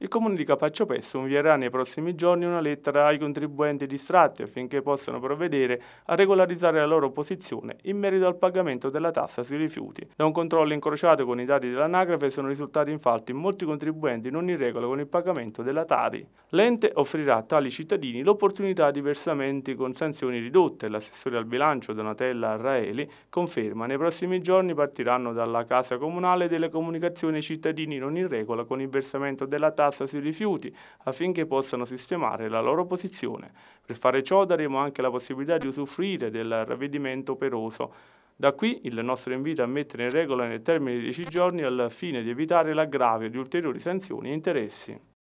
Il comune di Capaccio invierà nei prossimi giorni una lettera ai contribuenti distratti affinché possano provvedere a regolarizzare la loro posizione in merito al pagamento della tassa sui rifiuti. Da un controllo incrociato con i dati dell'anagrafe sono risultati infatti molti contribuenti non in regola con il pagamento della Tari. L'ente offrirà a tali cittadini l'opportunità di versamenti con sanzioni ridotte. L'assessore al bilancio Donatella Arraeli conferma nei prossimi giorni partiranno dalla Casa Comunale delle comunicazioni ai cittadini non in regola con il versamento della tassa tassa sui rifiuti affinché possano sistemare la loro posizione. Per fare ciò daremo anche la possibilità di usufruire del ravvedimento operoso. Da qui il nostro invito a mettere in regola nel termine di 10 giorni al fine di evitare l'aggravio di ulteriori sanzioni e interessi.